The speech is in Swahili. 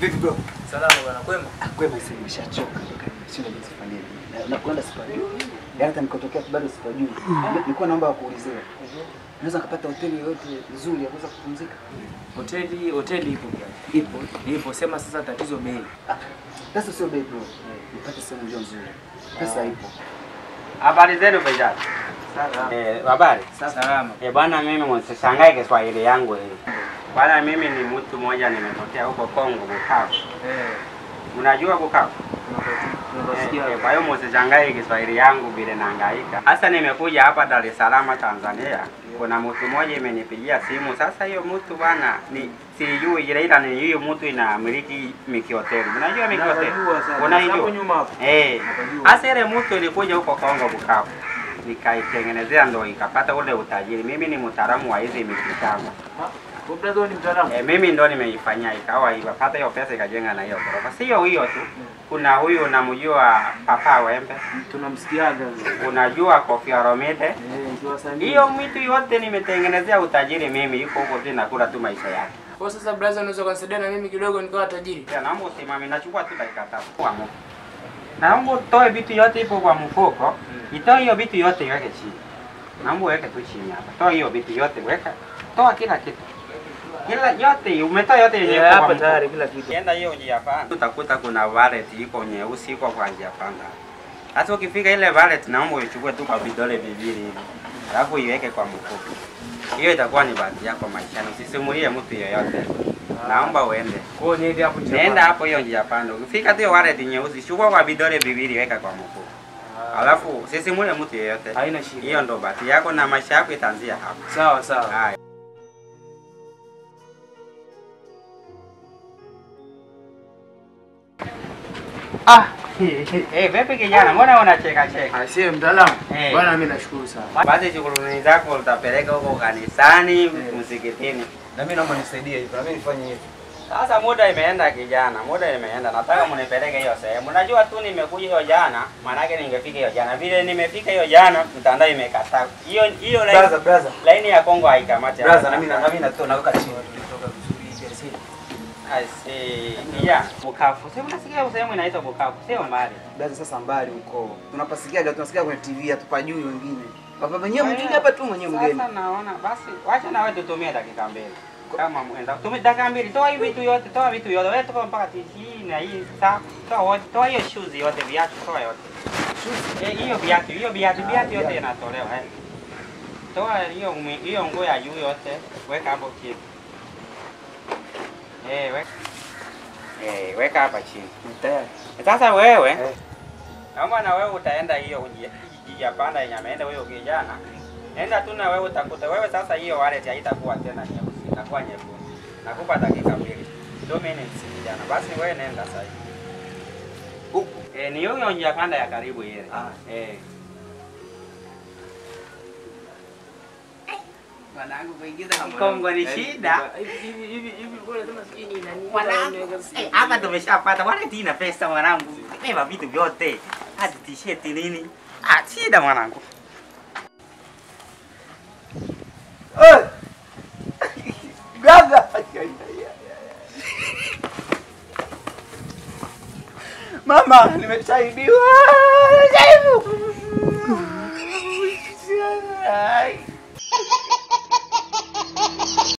bro. Salama bwana, kwema? Ah, Kwema sasa nimeshachoka. Sio ndio sifanyie. Na- kwenda sipajui. Yaani hata nikotokea bado sipajui. Nilikuwa naomba. Unaweza kupata hoteli yoyote nzuri ya kuweza kupumzika? Hoteli hoteli ipo. Ipo. Ipo, sema sasa tatizo bei. Ah, Pesa sio bei bro. Nipate sehemu hiyo nzuri. Pesa ipo. Habari zenu. Salama. Eh, habari. Salama. Eh, bwana mimi msishangae Kiswahili yangu hii. Bwana mimi ni mtu mmoja nimetokea huko Kongo Bukavu. Eh, Unajua Bukavu? Unasikia? Eh, eh, kwa hiyo msichangae Kiswahili yangu vile nahangaika. Sasa nimekuja hapa Dar es Salaam Tanzania. Kuna mtu mmoja imenipigia simu. Sasa hiyo mtu bwana ni sijui ile ila ni hiyo mtu inamiliki Miki Hotel. Unajua Miki Hotel? Najua sana. Nyuma hapo. Eh. Sasa ile mtu ilikuja huko Kongo Bukavu. Nikaitengenezea ndo ikapata ule utajiri. Mimi ni mtaalamu wa hizi mikitano. Kwa brother ni mtaalamu. E, mimi ndo nimeifanyia ikawa ikapata hiyo pesa ikajenga na hiyo ghorofa. Sio hiyo tu. Kuna huyu unamjua Papa Wembe, Tunamsikiaga. unajua Kofi Olomide. Eh. Hiyo mitu yote nimetengenezea utajiri mimi, yuko huko tu nakula tu maisha yake. Kwa sasa brother unaweza kunisaidia na mimi kidogo nikawa tajiri. Ya, Naomba usimame, nachukua tu dakika tatu. Naomba utoe vitu yote ipo kwa mfuko, itoe hiyo vitu yote iweke chini. Naomba uweke tu chini hapa. Toa hiyo vitu yote weka. Toa kila kitu. Kila yote umetoa yote yenye yeah, hapa tayari kila kitu. Ukienda hiyo njia panda, utakuta kuna wallet iko nyeusi iko kwa njia panda. Hata ukifika ile wallet, naomba uichukue tu kwa vidole viwili hivi, alafu iweke kwa mfuko. Hiyo itakuwa ni bahati yako maishani, usisimulie mtu yeyote. Naomba uende. Kwa nini hapo njia Nenda hapo hiyo njia panda. Ukifika tu wallet nyeusi, chukua kwa vidole viwili, weka kwa mfuko. Alafu usisimulie mtu yeyote. Haina shida. Hiyo ndo bahati yako na maisha yako itaanzia hapo. Sawa sawa. Haya. Ah, Eh, vipi kijana? Mbona unacheka cheka? asiye mtaalamu. Hey. Bwana mimi nashukuru sana. Basi shukrani zako utapeleka huko kanisani, msikitini. Na mimi naomba nisaidie hivyo. Na mimi nifanye hivyo. Sasa muda imeenda kijana, muda imeenda. Nataka mnipeleke hiyo sehemu. Najua tu nimekuja hiyo jana, maanake ningefika hiyo jana. Vile nimefika hiyo jana, mtandao imekataa. Hiyo hiyo Brother, brother. laini ya Kongo haikamati. Brother, na mimi na mimi natoa naweka chini. See. Yeah, Bukavu. Sema unasikia sehemu inaitwa Bukavu, sio mbali. Basi sasa mbali huko. Tunapasikiaga, tunasikia kwenye TV hatupajui wengine. Baba mwenyewe mjini hapa tu mwenyewe mgeni. Sasa naona basi wacha na wewe tutumie dakika mbili. Kama mwenda. Tumie dakika mbili. Toa hivi vitu yote, toa vitu yote. Wewe toka mpaka hii na hii saa. Toa wote, toa hiyo shoes yote, viatu toa yote. Shoes. Eh, hiyo viatu, hiyo viatu, viatu yote inatolewa eh. Toa hiyo hiyo nguo ya juu yote, weka hapo chini. Eh, weka. Eh, weka hapa chini. Tayari. Sasa wewe Eh. kama na wewe utaenda hiyo njia njia panda yenye ameenda huyo kijana, enda tu na wewe utakuta wewe sasa, hiyo wallet haitakuwa tena nyeusi, itakuwa nyekundu. Nakupa dakika mbili, two minutes kijana. Basi wewe nenda sasa hivi. Huku. Eh, ni hiyo njia panda ya karibu ile. Ah. Eh. Mwanangu kuingiza Kongo ni shida. Hivi hivi hivi bora kama sijui ni nani. Mwanangu, eh, hapa tumeshapata ina pesa mwanangu. Beba vitu vyote. Hadi t-shirt nini? Ah, shida mwanangu. Eh! Mama, nimeshaibiwa. Nimeshaibiwa.